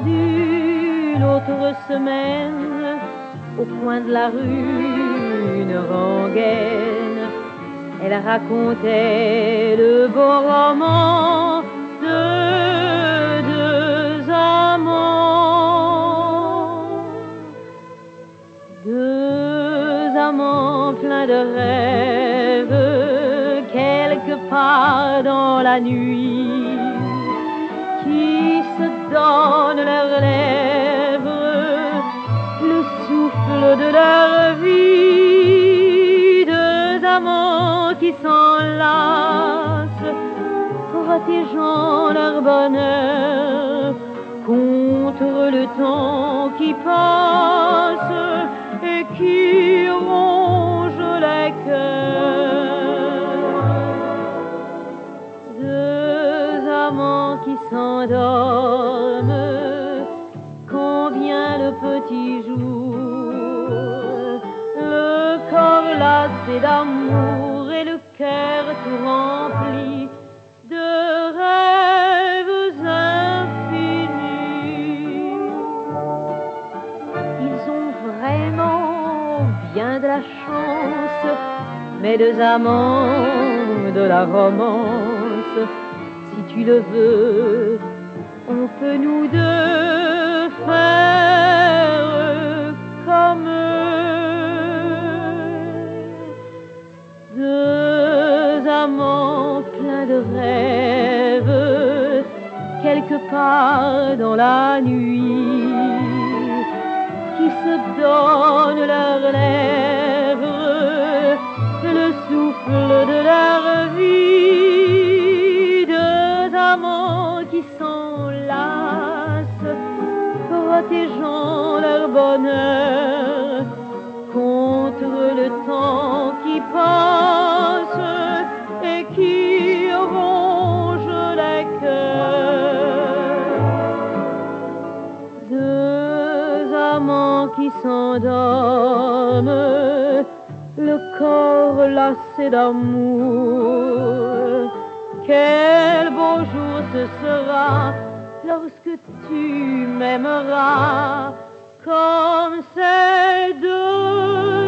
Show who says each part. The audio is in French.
Speaker 1: Entendu l'autre semaine au coin de la rue une rengaine. Elle racontait le beau roman de deux amants. Deux amants pleins de rêves, quelque part dans la nuit, se donnent leurs lèvres, le souffle de leur vie. Deux amants qui s'enlacent, protégeant leur bonheur contre le temps qui passe et qui ronge qui s'endorment quand vient le petit jour, le corps lassé d'amour et le cœur tout rempli de rêves infinis. Ils ont vraiment bien de la chance, mes deux amants de la romance. Si tu le veux, on peut nous deux faire comme eux. Deux amants pleins de rêves, quelque part dans la nuit, qui se donnent leurs lèvres, le souffle de qui s'enlacent, protégeant leur bonheur contre le temps qui passe et qui ronge les cœurs. Deux amants qui s'endorment, le corps lassé d'amour. Ce sera lorsque tu m'aimeras comme ces deux.